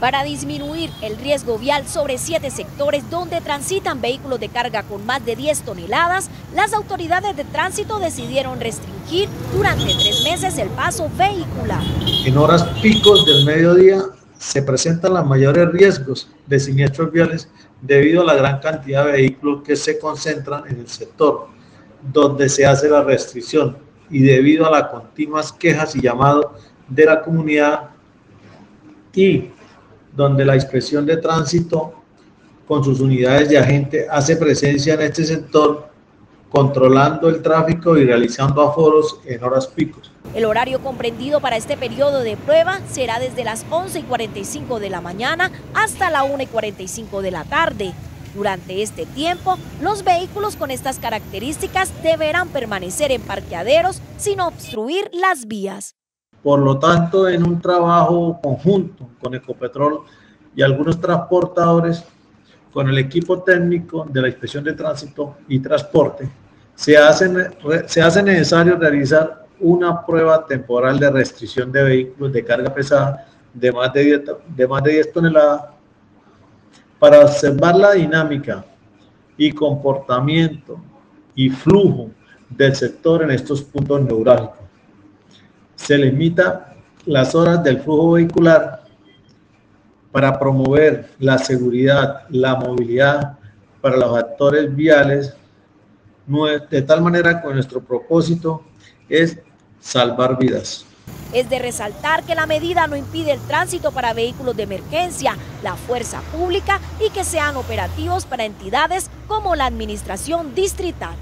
para disminuir el riesgo vial sobre siete sectores donde transitan vehículos de carga con más de 10 toneladas, las autoridades de tránsito decidieron restringir durante tres meses el paso vehicular. En horas picos del mediodía se presentan los mayores riesgos de siniestros viales debido a la gran cantidad de vehículos que se concentran en el sector donde se hace la restricción y debido a las continuas quejas y llamados de la comunidad y donde la inspección de tránsito con sus unidades de agente hace presencia en este sector controlando el tráfico y realizando aforos en horas picos. El horario comprendido para este periodo de prueba será desde las 11 y 45 de la mañana hasta la 1 y 45 de la tarde. Durante este tiempo, los vehículos con estas características deberán permanecer en parqueaderos sin obstruir las vías. Por lo tanto, en un trabajo conjunto con Ecopetrol y algunos transportadores, con el equipo técnico de la Inspección de Tránsito y Transporte, se hace, necesario realizar una prueba temporal de restricción de vehículos de carga pesada de de 10, de más de 10 toneladas para observar la dinámica y comportamiento y flujo del sector en estos puntos neurálgicos. Se limita las horas del flujo vehicular para promover la seguridad, la movilidad para los actores viales, de tal manera que nuestro propósito es salvar vidas. Es de resaltar que la medida no impide el tránsito para vehículos de emergencia, la fuerza pública y que sean operativos para entidades como la administración distrital.